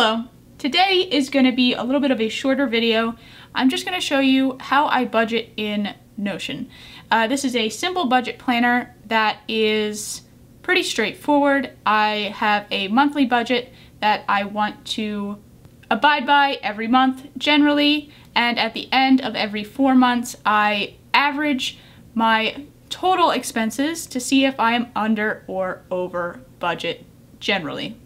Hello. Today is going to be a little bit of a shorter video. I'm just going to show you how I budget in Notion. Uh, this is a simple budget planner that is pretty straightforward. I have a monthly budget that I want to abide by every month generally, and at the end of every four months, I average my total expenses to see if I am under or over budget generally.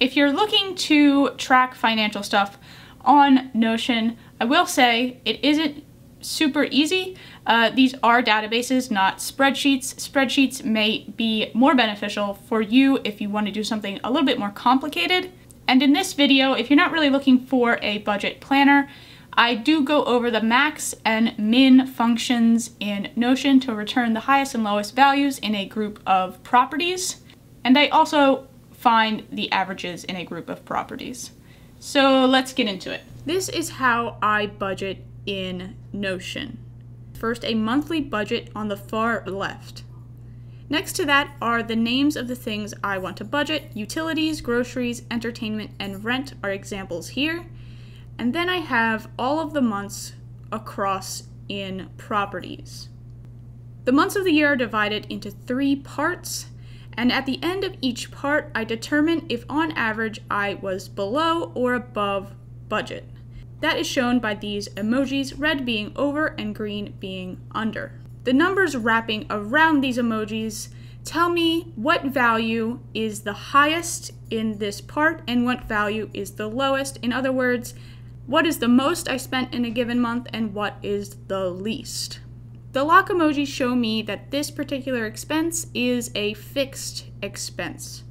If you're looking to track financial stuff on Notion, I will say it isn't super easy. Uh, these are databases, not spreadsheets. Spreadsheets may be more beneficial for you if you want to do something a little bit more complicated. And in this video, if you're not really looking for a budget planner, I do go over the max and min functions in Notion to return the highest and lowest values in a group of properties. And I also find the averages in a group of properties. So let's get into it. This is how I budget in Notion. First, a monthly budget on the far left. Next to that are the names of the things I want to budget. Utilities, groceries, entertainment, and rent are examples here. And then I have all of the months across in properties. The months of the year are divided into three parts, and at the end of each part, I determine if on average I was below or above budget. That is shown by these emojis, red being over and green being under. The numbers wrapping around these emojis tell me what value is the highest in this part and what value is the lowest. In other words, what is the most I spent in a given month and what is the least. The lock emojis show me that this particular expense is a fixed expense.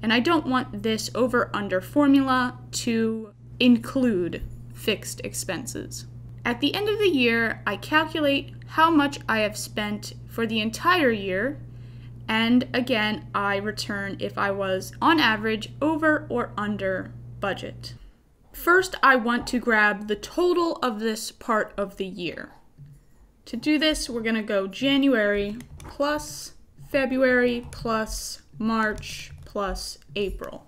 And I don't want this over under formula to include fixed expenses. At the end of the year, I calculate how much I have spent for the entire year, and again, I return if I was on average over or under budget. First, I want to grab the total of this part of the year. To do this, we're going to go January plus February plus March plus April.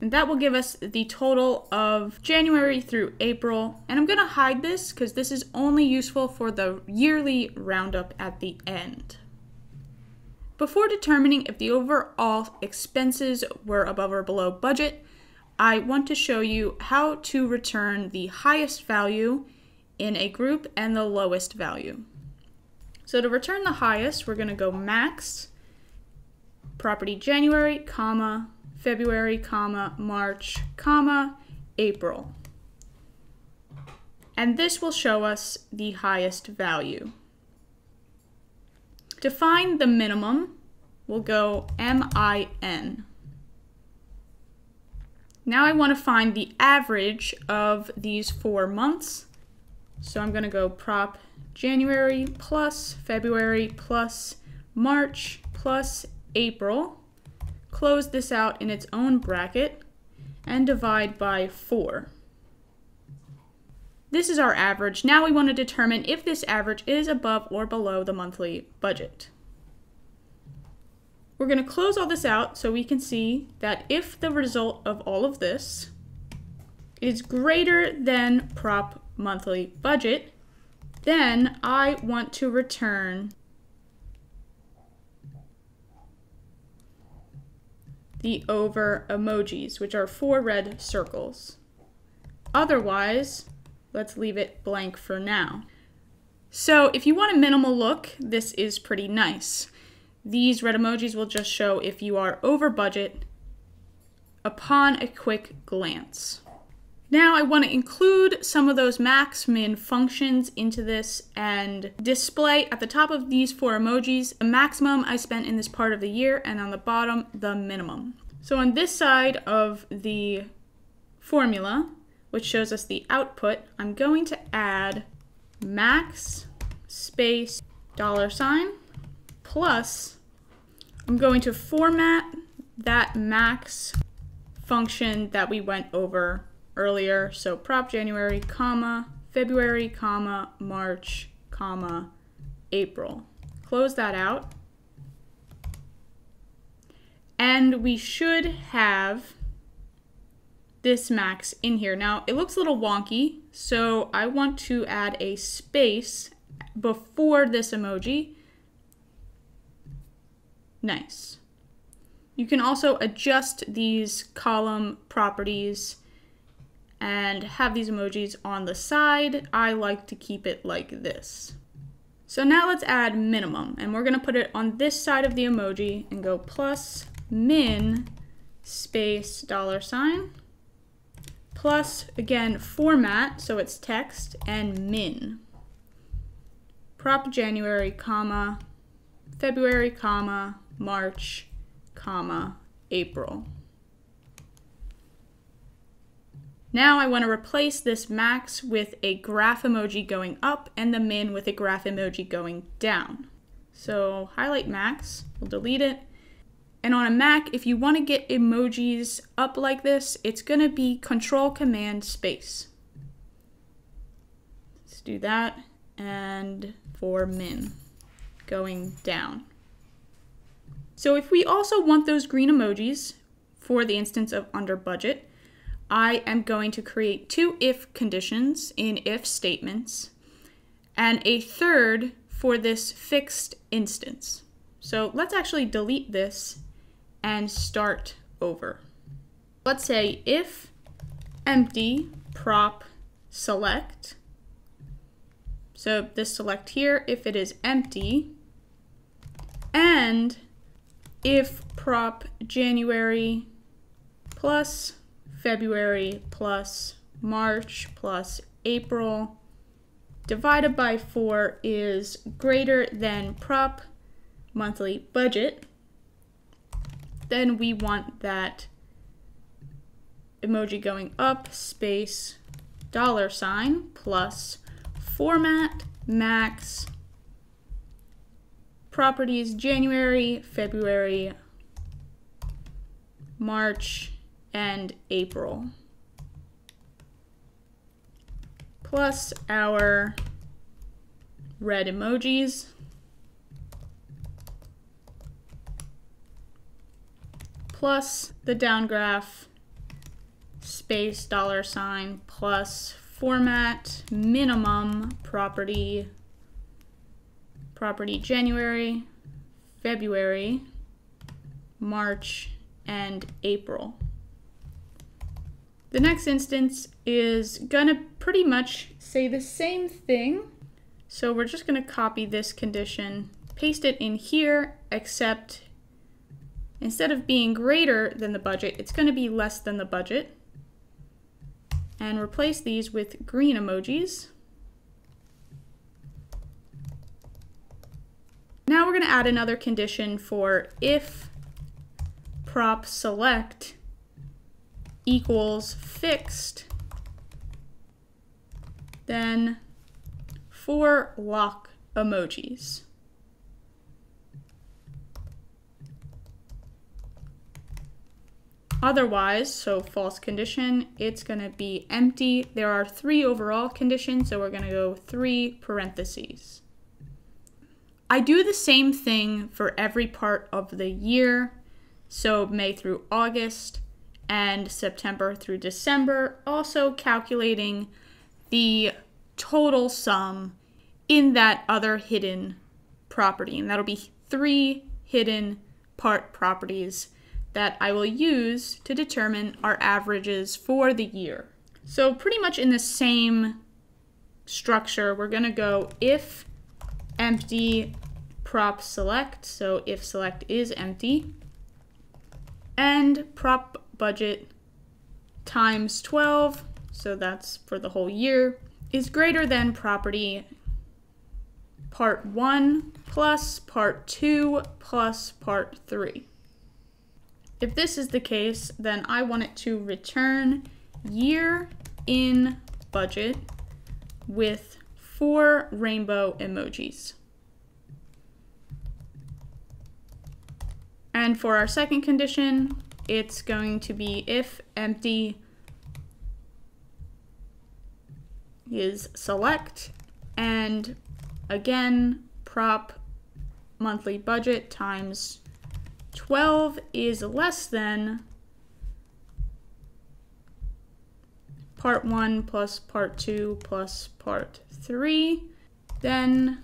And that will give us the total of January through April. And I'm going to hide this because this is only useful for the yearly roundup at the end. Before determining if the overall expenses were above or below budget, I want to show you how to return the highest value in a group and the lowest value. So to return the highest, we're going to go max property January, comma, February, comma, March, comma, April. And this will show us the highest value. To find the minimum, we'll go MIN. Now I want to find the average of these four months. So I'm going to go prop January plus February plus March plus April close this out in its own bracket, and divide by 4. This is our average. Now we want to determine if this average is above or below the monthly budget. We're going to close all this out so we can see that if the result of all of this is greater than prop monthly budget, then I want to return the over emojis, which are four red circles. Otherwise, let's leave it blank for now. So if you want a minimal look, this is pretty nice. These red emojis will just show if you are over budget upon a quick glance. Now I want to include some of those max min functions into this and display at the top of these four emojis the maximum I spent in this part of the year and on the bottom the minimum. So on this side of the formula, which shows us the output, I'm going to add max space dollar sign plus I'm going to format that max function that we went over earlier. So prop January, comma, February, comma, March, comma, April. Close that out. And we should have this max in here. Now, it looks a little wonky, so I want to add a space before this emoji. Nice. You can also adjust these column properties and have these emojis on the side. I like to keep it like this. So now let's add minimum, and we're gonna put it on this side of the emoji and go plus min space dollar sign plus, again, format, so it's text, and min. Prop January, comma, February, comma, March, comma, April. Now I want to replace this max with a graph emoji going up and the min with a graph emoji going down. So highlight max, we'll delete it. And on a Mac, if you want to get emojis up like this, it's going to be Control Command Space. Let's do that. And for min, going down. So if we also want those green emojis for the instance of under budget, I am going to create two if conditions in if statements and a third for this fixed instance. So let's actually delete this and start over. Let's say if empty prop select, so this select here, if it is empty, and if prop January plus February plus March plus April divided by 4 is greater than prop monthly budget, then we want that emoji going up, space, dollar sign, plus format, max, properties, January, February, March, and April. Plus our red emojis. Plus the down graph space dollar sign plus format minimum property property January, February, March, and April. The next instance is gonna pretty much say the same thing. So we're just gonna copy this condition, paste it in here, except instead of being greater than the budget, it's gonna be less than the budget. And replace these with green emojis. Now we're gonna add another condition for if prop select equals fixed, then for lock emojis. Otherwise, so false condition, it's going to be empty. There are three overall conditions, so we're going to go three parentheses. I do the same thing for every part of the year, so May through August and September through December, also calculating the total sum in that other hidden property. And that'll be three hidden part properties that I will use to determine our averages for the year. So pretty much in the same structure, we're gonna go if empty prop select, so if select is empty, and prop budget times 12, so that's for the whole year, is greater than property part 1 plus part 2 plus part 3. If this is the case, then I want it to return year in budget with four rainbow emojis. And for our second condition, it's going to be if empty is select. And again prop monthly budget times 12 is less than part one plus part two plus part three, then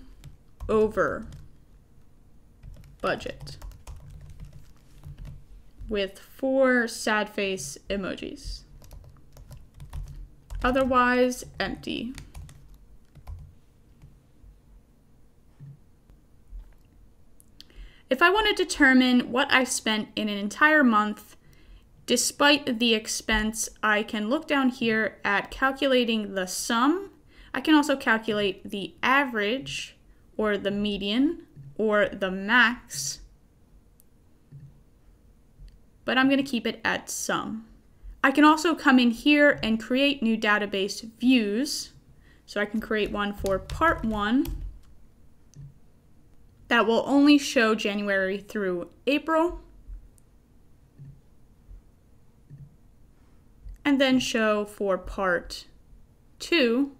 over budget with four sad face emojis. Otherwise, empty. If I want to determine what I spent in an entire month, despite the expense, I can look down here at calculating the sum. I can also calculate the average or the median or the max, but I'm going to keep it at sum. I can also come in here and create new database views. So I can create one for part one that will only show January through April. And then show for part two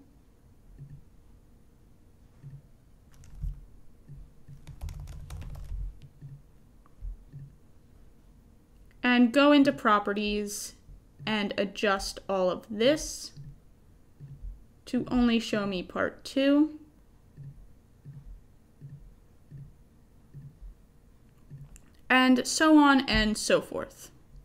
and go into properties and adjust all of this to only show me part two. And so on and so forth.